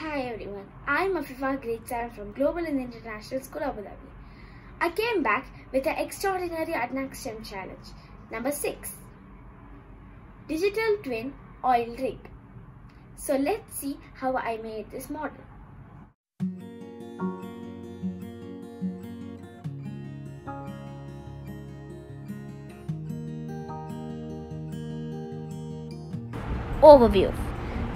Hi everyone, I'm Afifa Grade 7 from Global Indian International School Abu Dhabi. I came back with an extraordinary ADNOC STEM challenge. Number 6 Digital Twin Oil Rig. So let's see how I made this model. Overview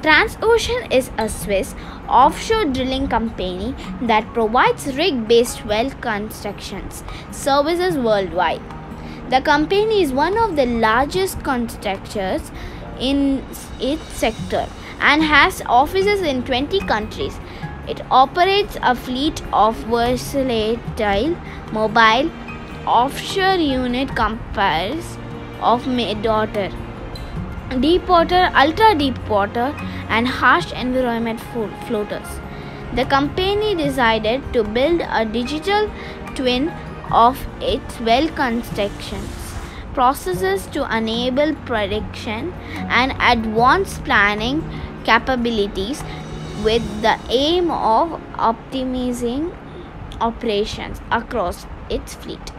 Transocean is a Swiss offshore drilling company that provides rig based well constructions services worldwide. The company is one of the largest contractors in its sector and has offices in 20 countries. It operates a fleet of versatile mobile offshore unit comprised of mid-water deep water, ultra deep water, and harsh environment floaters. The company decided to build a digital twin of its well constructions, processes to enable prediction and advanced planning capabilities with the aim of optimizing operations across its fleet.